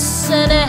And